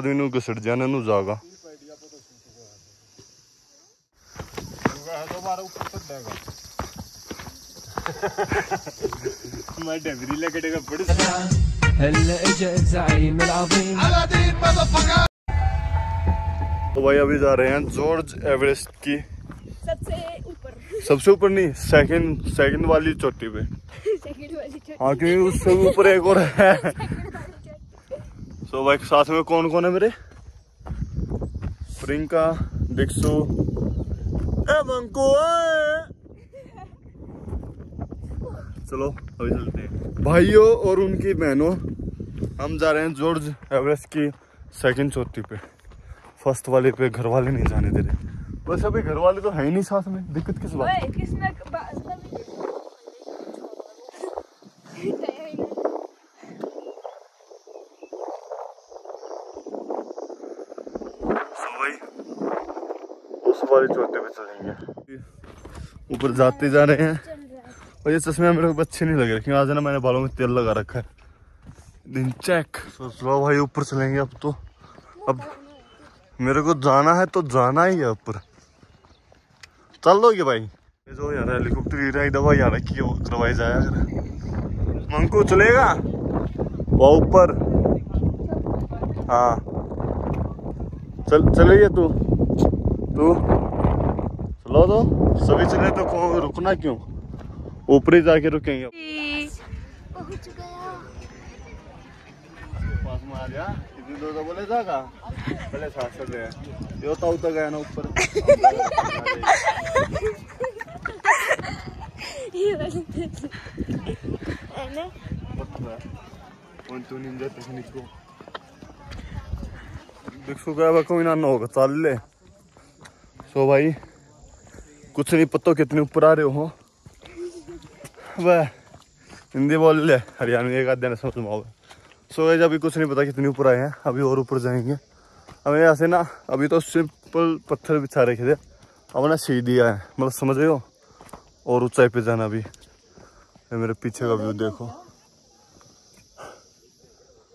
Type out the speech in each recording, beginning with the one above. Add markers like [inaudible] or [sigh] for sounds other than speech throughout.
आदमी नु घसट जाने जागा। तो भाई अभी जा रहे हैं जॉर्ज एवरेस्ट की। सबसे ऊपर। सबसे ऊपर नहीं सेकंड सेकंड वाली चोटी पे। [laughs] सेकंड वाली चोटी। हाँ क्योंकि उससे ऊपर एक और है। [laughs] सो भाई, साथ में कौन कौन है मेरे? प्रियंका, दिक्सु। चलो, अभी चलते हैं। भाइयों और उनकी बहनों, हम जा रहे हैं जॉर्ज एवरेस्ट की सेकंड चोटी पे। फ़र्स्ट वाले पे, घर वाले नहीं जाने दे रहे। बस अभी घर वाले तो है ही नहीं साथ में। दिक्कत किस बात? किसने उस वाली चोटी पे चलेंगे। ऊपर जाते जा रहे हैं। और ये चश्मे मेरे को अच्छे नहीं लग रहे क्योंकि आज ना मैंने बालों में तेल लगा रखा है। दिन चेक तो चलो भाई, ऊपर चलेंगे अब तो। अब मेरे को जाना है तो जाना ही है ऊपर। चल दोगे भाई? जो यार हेलीकॉप्टर गिरा है दवा यार की करवाई जाया अगर मंकू, चलेगा? वो ऊपर। हाँ। चल, चलेगा तू? तू? चलो तो। सभी चले तो कौन रुकना क्यों? ऊपर ही जाके रुकेंगे। पहुँच गया पास में आ जा इतनी दूर तो बोले जागा पहले साथ चल यो तो उतर गया ना ऊपर। ये वाली वन टू निंजा टेक्निक को कोई ना होगा चल ले। सो भाई कुछ नहीं पता कितने ऊपर आ रहे हो। वह, हिंदी बोल ले। हरियाणवी एक आध समझ में होगा सो गाइस अभी कुछ नहीं पता कितने ऊपर आए हैं, अभी और ऊपर जाएँगे। हमें ऐसे ना, अभी तो सिंपल पत्थर बिछा रखे थे। अब ना सीढ़ी है। मतलब समझ रहे हो? और ऊंचाई पे जाना अभी। मेरे पीछे का व्यू देखो।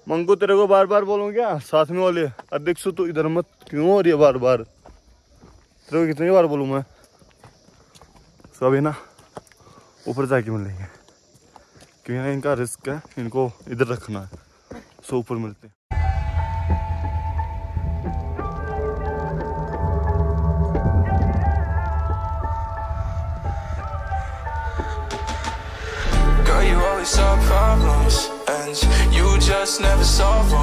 मंगू, तेरे को बार बार बोलूँ क्या? साथ में वाले, अध्यक्ष तू इधर मत। क्यों हो रही है बार बार तेरे को कितनी बार बोलूँ मैं? सो अभी ना ऊपर जाके मिलेंगे क्योंकि इनका रिस्क है इनको इधर रखना है सो ऊपर मिलते हैं Girl, you always solve problems, and you just never solve them.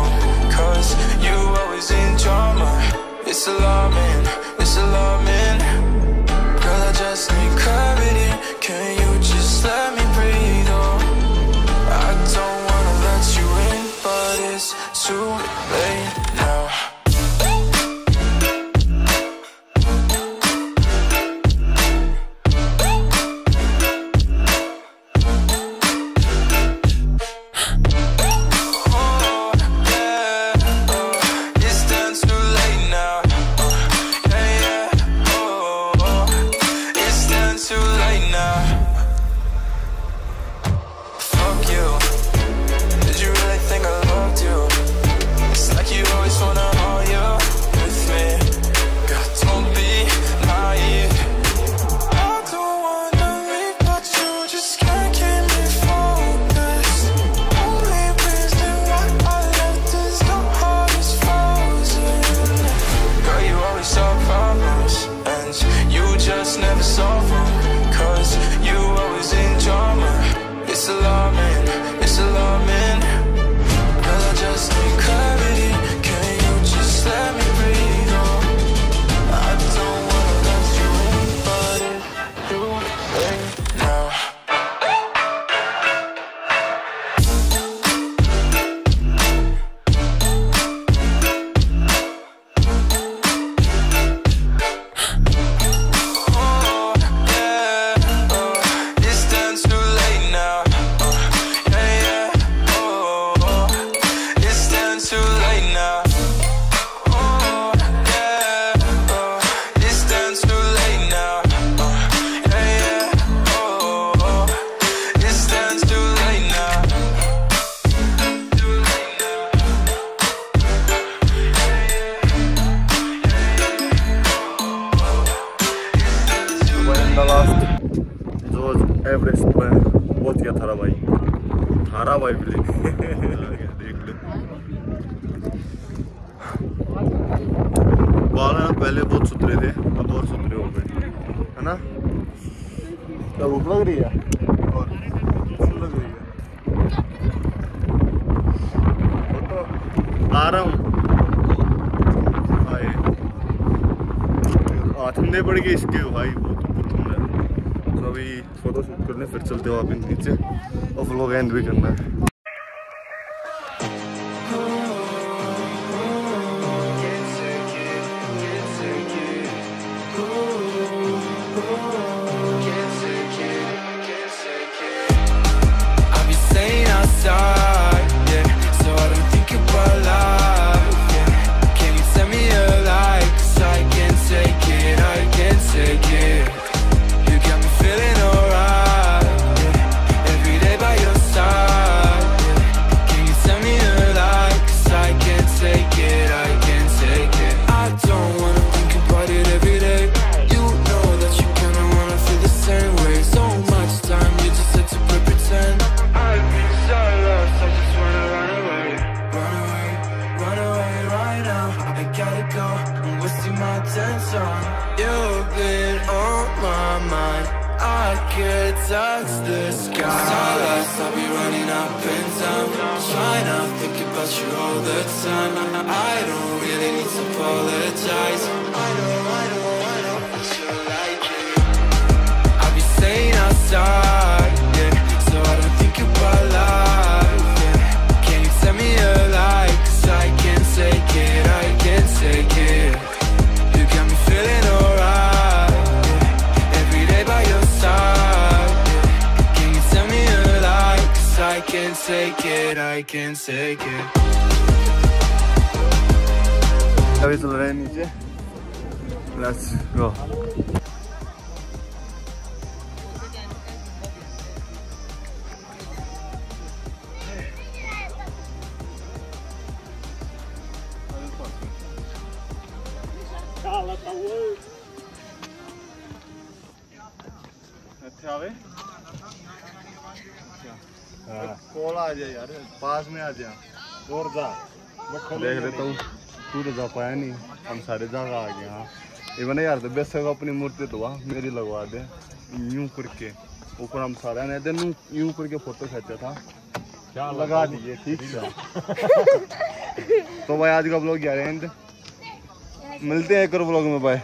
Everest पर पहुँच गया थारा भाई थारा भाई देख लो बाल ना, पहले बहुत सुथरे थे, अब और सुथरे हो गए। है ना? लग रही है? आ रहा हूँ हाथ पड़ गए इसके, भाई बहुत ऊपर ठंडा है तो अभी फ़ोटो शूट करने, फिर चलते हो आप नीचे और व्लॉग एंड भी करना है। You've been on my mind. I could touch the sky. Starlights, I'll be running up and down. Trying to think about you all the time. I don't really need to apologize. I know, I know, it, I can take it. Let's go. हैं नीचे let's हाँ। देख लेता तो जा पाया हम सारे जगह आ गए इवन यार तो बेस अपनी मूर्ति तो वहाँ मेरी लगवा दे। यूँ करके। ऊपर हम सारे ने दे यूँ करके फ़ोटो खींचा था। क्या लगा दिए ठीक [laughs] है तो भाई आज का ब्लॉग यार मिलते हैं एक और ब्लॉग में भाई